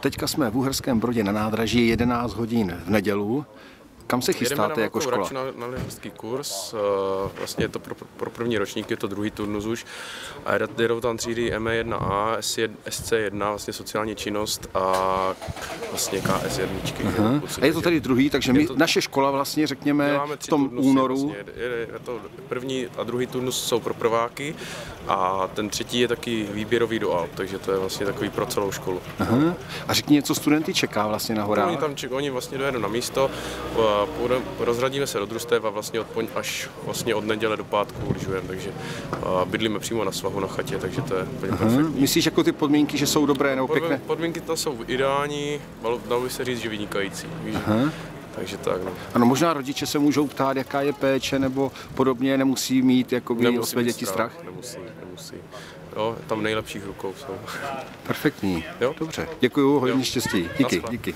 Teďka jsme v Uherském Brodě na nádraží 11 hodin v nedělu. Kam se chystáte jako škola? na, na lyžařský kurz, uh, vlastně je to pro, pro první ročník, je to druhý turnus už a jedou tam třídy ME1A, SC1, vlastně sociální činnost a vlastně KS1. Uh-huh. A je to tedy druhý, takže my, to, naše škola vlastně řekněme v tom turnusy, únoru. Vlastně, je, je to první a druhý turnus jsou pro prváky a ten třetí je taky výběrový do Alp, takže to je vlastně takový pro celou školu. Uh-huh. A řekni, co studenty čeká vlastně na horách? Oni tam oni vlastně dojedou na místo, půjdem, rozradíme se do družstev a vlastně od, až vlastně od neděle do pátku lyžujeme, takže bydlíme přímo na svahu na chatě, takže to je úplně perfektní. Myslíš jako ty podmínky, že jsou dobré nebo pěkné? Podmínky tam jsou ideální, dalo by se říct, že vynikající. Víš? Aha. Takže tak, no. Ano, možná rodiče se můžou ptát, jaká je péče, nebo podobně, nemusí mít jako o své děti strach? strach? Nemusí, nemusí. Jo, tam nejlepších rukou jsou. Perfektní. Jo? Dobře. Děkuju, hodně štěstí. Díky, díky.